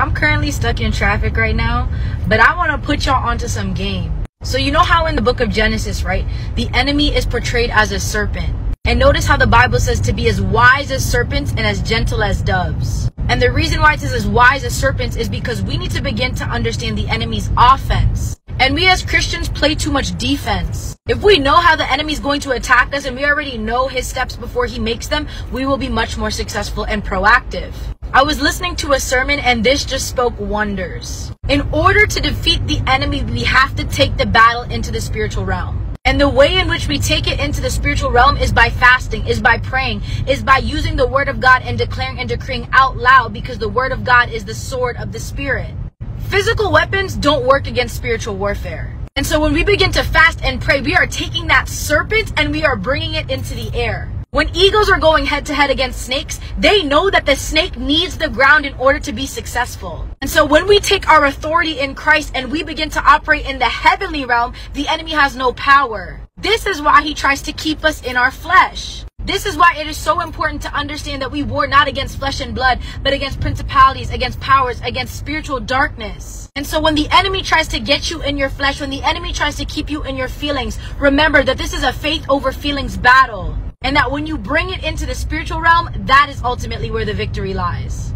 I'm currently stuck in traffic right now, but I want to put y'all onto some game. So you know how in the book of Genesis, right, the enemy is portrayed as a serpent. And notice how the Bible says to be as wise as serpents and as gentle as doves. And the reason why it says as wise as serpents is because we need to begin to understand the enemy's offense. And we as Christians play too much defense. If we know how the enemy's going to attack us and we already know his steps before he makes them, we will be much more successful and proactive. I was listening to a sermon and this just spoke wonders. In order to defeat the enemy, we have to take the battle into the spiritual realm. And the way in which we take it into the spiritual realm is by fasting, is by praying, is by using the word of God and declaring and decreeing out loud because the word of God is the sword of the spirit. Physical weapons don't work against spiritual warfare. And so when we begin to fast and pray, we are taking that serpent and we are bringing it into the air. When eagles are going head to head against snakes, they know that the snake needs the ground in order to be successful. And so when we take our authority in Christ and we begin to operate in the heavenly realm, the enemy has no power. This is why he tries to keep us in our flesh. This is why it is so important to understand that we war not against flesh and blood, but against principalities, against powers, against spiritual darkness. And so when the enemy tries to get you in your flesh, when the enemy tries to keep you in your feelings, remember that this is a faith over feelings battle. And that when you bring it into the spiritual realm, that is ultimately where the victory lies.